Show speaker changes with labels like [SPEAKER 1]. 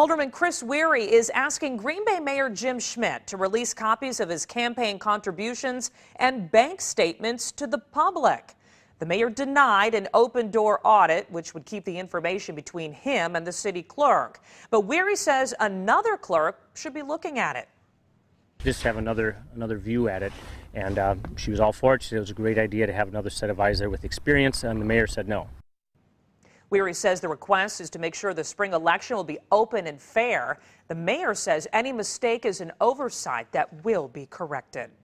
[SPEAKER 1] Alderman Chris Wery is asking Green Bay Mayor Jim Schmitt to release copies of his campaign contributions and bank statements to the public. The mayor denied an open door audit, which would keep the information between him and the city clerk. But Wery says another clerk should be looking at it.
[SPEAKER 2] Just have another another view at it, and uh, she was all for it. She said it was a great idea to have another set of eyes there with experience, and the mayor said no.
[SPEAKER 1] Wery says the request is to make sure the spring election will be open and fair. The mayor says any mistake is an oversight that will be corrected.